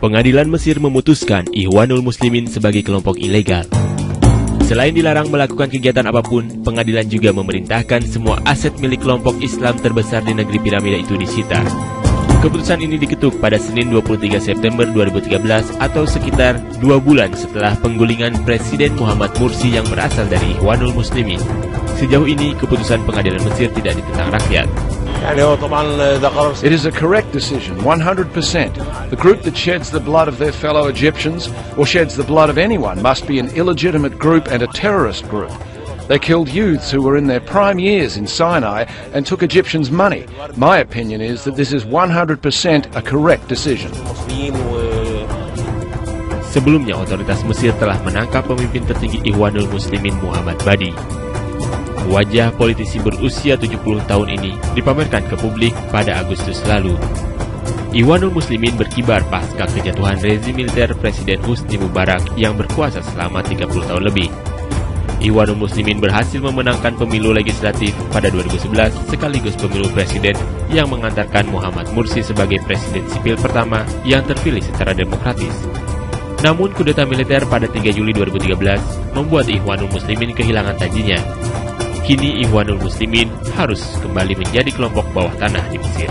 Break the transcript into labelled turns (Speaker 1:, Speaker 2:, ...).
Speaker 1: Pengadilan Mesir memutuskan Ikhwanul Muslimin sebagai kelompok ilegal. Selain dilarang melakukan kegiatan apa pun, pengadilan juga memerintahkan semua aset milik kelompok Islam terbesar di negeri piramida itu disita. Keputusan ini diketuk pada Senin 23 September 2013 atau sekitar dua bulan setelah penggulingan Presiden Muhammad Mursi yang berasal dari Ikhwanul Muslimin. Sejauh ini, keputusan pengadilan Mesir tidak ditentang rakyat.
Speaker 2: It is a correct decision, 100%. The group that sheds the blood of their fellow Egyptians or sheds the blood of anyone must be an illegitimate group and a terrorist group. They killed youths who were in their prime years in Sinai and took Egyptians' money. My opinion is that this is 100% a correct decision.
Speaker 1: Sebelumnya, otoritas Mesir telah menangkap pemimpin tertinggi Ikhwanul Muslimin Muhammad Badi. Wajah politisi berusia 70 tahun ini dipamerkan ke publik pada Agustus lalu. Iwanul Muslimin berkibar pasca kejatuhan rezim militer Presiden Husni Mubarak yang berkuasa selama 30 tahun lebih. Iwanul Muslimin berhasil memenangkan pemilu legislatif pada 2011 sekaligus pemilu presiden yang mengantarkan Muhammad Mursi sebagai presiden sipil pertama yang terpilih secara demokratis. Namun kudeta militer pada 3 Juli 2013 membuat Ikhwanul Muslimin kehilangan tajinya Kini Ikhwanul Muslimin harus kembali menjadi kelompok bawah tanah di Mesir.